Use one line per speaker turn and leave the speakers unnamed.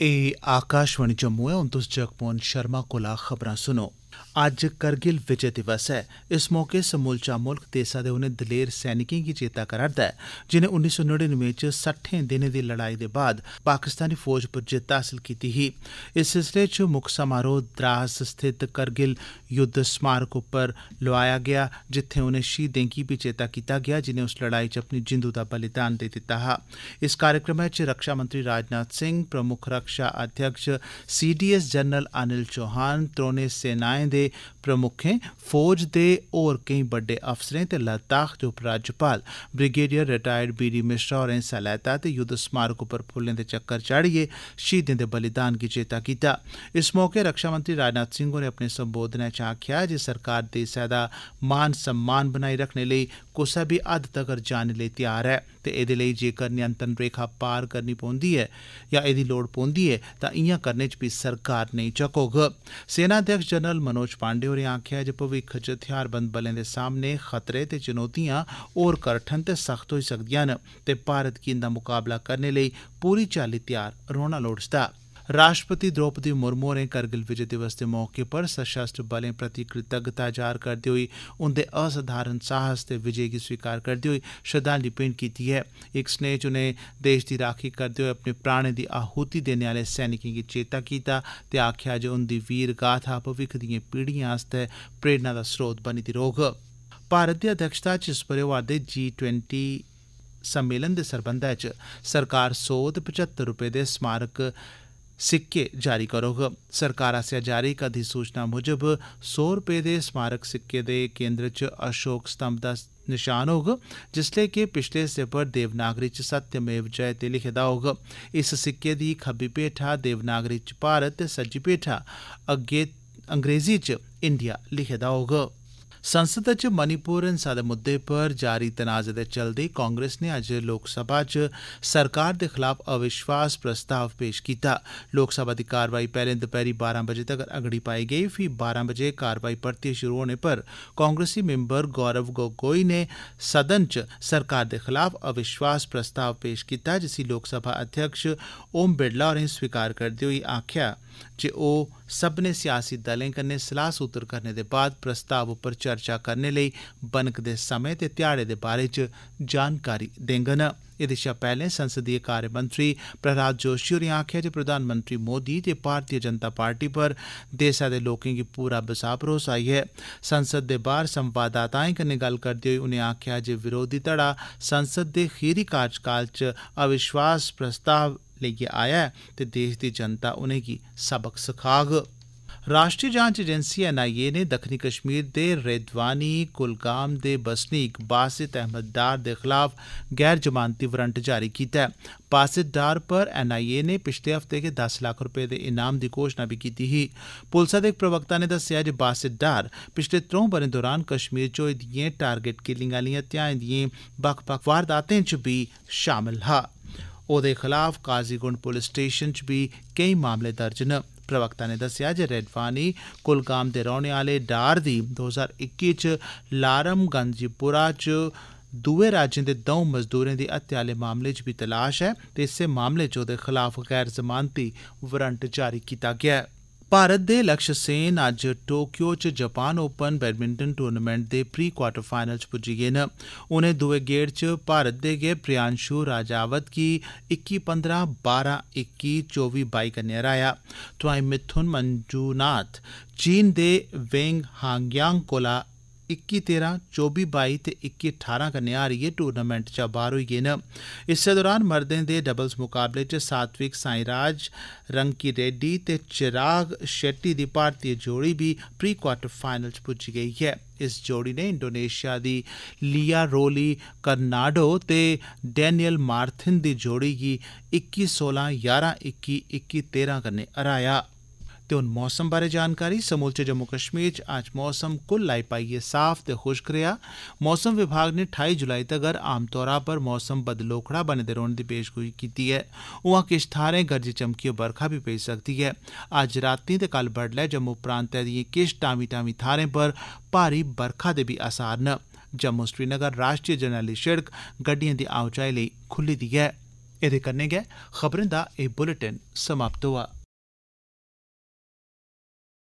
एह् आकाशवाणी जम्मू ऐ हून तुस जगमोहन शर्मा कोला खबरां सुनो अज्ज करगिल विजय दिवस ऐ इस मौके समूलचा मुल्ख देसै दे उनें दलेर सैनिकें गी चेता करा'रदा ऐ जिनें उन्नी सौ नड़िनमें च सट्ठें दिनें दी लड़ाई दे बाद पाकिस्तानी फौज पर जित्त हासल कीती ही इस सिलसिले च मुक्ख समारोह द्रास स्थित करगिल युद्ध स्मारक उप्पर लोआया गेआ जित्थें उनें शहीदें गी बी चेता कीता गेआ जिनें उस लड़ाई च अपनी जिंदू दा बलिदान देई दित्ता हा इस कार्यक्रमै च रक्षा मंत्री राजनाथ सिंह प्रमुक्ख रक्षा अध्यक्ष C D S general Anil Chauhan त्रौनें सेनाएं दे प्रमुखें फौज दे होर केईं बड्डे अफसरें ते लद्दाख दे उपराज्यपाल। Brigadier retired B D Mishra होरें हिस्सा लैता ते युद्ध स्मारक उप्पर फुल्लें दे चक्कर चाढ़ियै शहीदें दे बलिदान गी चेता कीता। इस मौके रक्षा मंत्री राजनाथ सिंह होरें अपने संबोधनै च आखेआ जे सरकार देसै दा मान सम्मान बनाई रखने लेई कुसै बी हद तगर जाने लेई तैयार ऐ ते एह्दे लेई जेकर नियंत्रण रेखा पार करनी पौंदी ऐ जां एह्दी लोड़ पौंदी ऐ, तां इयाँ करने च बी सरकार नेईं झकोग सेनाध्यक्ष जनरल मनोज पांडे होरें आखेआ जे भविक्ख च थेआरबंद बलें दे सामने खतरे ते चुनौतियां होर करठन ते सख्त होई सकदियां न ते भारत गी इंदा मुकाबला करने लेई पूरी चाल्ली तैयार रौह्ना लोड़चदा राष्ट्रपति द्रौपदी मुर्मू होरें करगिल विजय दिवस दे मौके पर सशस्त्र बलें प्रति कृतज्ञता जाह्र करदे होई उंदे असाधारण साहस ते विजय गी स्वीकार करदे होई श्रद्धांजलि भेंट कीती ऐ इक स्नेह च उनें देश दी राखी करदे होई अपने प्राणें दी आहूति देने आह्ले सैनिकें गी चेता कीता ते आखेआ जे उंदी वीर गाथा भविक्ख दिएं पीढ़िएं आस्तै प्रेरणा दा स्रोत बनी दी रौह्ग भारत दी अध्यक्षता च इस ब'रे होआ'रदे जी ट्वेंटी सम्मेलन दे सरबंधै च सरकार सौ ते पचहत्तर रपेऽ दे स्मारक सिक्के जारी करोग सरकार आसेआ जारी इक अधिसूचना मुजब सौ रपेऽ दे स्मारक सिक्के दे केंद्र च अशोक स्तंभ दा निशान होग जिसलै कि पिछले हिस्से पर देवनागरी च सत्यमेव जयते लिखे दा होग इस सिक्के दी खब्बी पेठा देवनागरी च भारत ते सज्जी पेठा अग्गे अंग्रेजी च इंडिया लिखे दा होग संसद च मणिपुर हिंसा दे मुद्दे पर जारी तनाजे दे चलदे कांग्रेस ने अज्ज लोकसभा च सरकार दे खलाफ अविश्वास प्रस्ताव पेश कीता लोकसभा दी कार्रवाई पैहले दपैहरी बारां बजे तगर अगड़ी पाई गेई फ्ही बारां बजे कार्रवाई परतियै शुरू होने पर कांग्रेसी मिंबर गौरव गोगोई ने सदन च सरकार दे खलाफ अविश्वास प्रस्ताव पेश कीता जिसी लोकसभा अध्यक्ष ओम बिरला होरें स्वीकार करदे होई आखेआ जे ओह् सब्भनें सियासी दलें कन्नै सलाह सूत्र करने दे बाद प्रस्ताव उप्पर चर्चा करने लेई बनकदे समें ते ध्याड़े दे बारे च जानकारी देङन एह्दे शा पैह्ले संसदीय कार्य मंत्री प्रहलाद जोशी होरें आखेआ जे प्रधानमंत्री मोदी ते भारतीय जनता पार्टी पर देसै दे लोकें गी पूरा बसाह भरोसा ऐ संसद दे बाह्र संवाददाताएं कन्नै गल्ल करदे होई उनें आखेआ जे विरोधी धड़ा संसद दे खीरी कार्यकाल च अविश्वास प्रस्ताव लेइयै आया ऐ ते देश दी जनता उनेंगी सबक सखाग राष्ट्री जांच एजेंसी एनआईए ने दक्खनी कश्मीर दे रेदवानी कुलगाम दे बसनीक बासित अहमद डार दे खलाफ गैर जमानती वारंट जारी कीता ऐ बासित डार पर एनआईए ने पिछले हफ्ते गै दस लक्ख रपेऽ दे इनाम दी घोषणा बी कीती ही पुलसा दे इक प्रवक्ता ने दस्सेआ जे बासित डार पिछले त्रौं ब'रें दौरान कश्मीर च होई दिएं टारगेट किलिंग आह्लिएं हत्याएं दिएं बक्ख बक्ख वारदातें च बी शामल हा ओह्दे खलाफ काजीगुंड पुलिस स्टेशन च बी केईं मामले दर्ज न प्रवक्ता ने दस्सेआ जे रेडवानी कुलगाम दे रौह्ने आह्ले डार दी 2021 च लारम गंजीपुरा च दुए राज्यें दे द'ऊं मजदूरें दी हत्या आह्ले मामले च बी तलाश ऐ ते इस्सै मामले च ओह्दे खलाफ गैर जमानती वारंट जारी कीता गेआ ऐ भारत दे लक्ष्य सेन अज्ज टोक्यो च जापान ओपन बैडमिंटन टूर्नामेंट दे प्री क्वार्टर फाइनल च पुज्जी गे न उनें दुए गेड़ च भारत दे गै प्रियांशु राजावत गी इक्की पंदरां बारां इक्की चौबी बाई कन्नै हराया तोआई मिथुन मंजूनाथ चीन दे वेंग हांगयांग कोला इक्की तेरां चौबी बाई ते इक्की ठारां कन्नै हारियै टूर्नामेंट चा बाह्र होई गे न इस्सै दौरान मर्दें दे डबल्स मुकाबले च सात्विक साईराज रंकी रेड्डी ते चिराग शेट्टी दी भारतीय जोड़ी बी प्री क्वार्टर फाइनल च पुज्जी गेई ऐ इस जोड़ी ने इंडोनेशिया दी लिया रोली कर्नाडो ते डैनियल मार्थिन दी जोड़ी गी इक्की सोलां यारां इक्की इक्की तेरां कन्नै हराया ते हून मौसम बारै जानकारी समूलचे जम्मू कश्मीर च अज्ज मौसम कुल लाई पाइयै साफ ते खुश्क रेहा मौसम विभाग ने ठाई जुलाई तगर आमतौरा पर मौसम बदलोखड़ा बने दे रौह्ने दी पेशगोई कीती ऐ उआं किश थाह्रें गरजी चमकियै बरखा बी पेई सकदी ऐ अज्ज रातीं ते कल बडलै जम्मू प्रांतै दिएं किश टामी टामी थाह्रें पर भारी बरखा दे बी असार न जम्मू श्रीनगर राष्ट्रीय जरनैली शिड़क गड्डिएं दी आओजाई लेई खुल्ली दी ऐ एह्दे कन्नै गै खबरें दा एह् बुलेटिन समाप्त होआ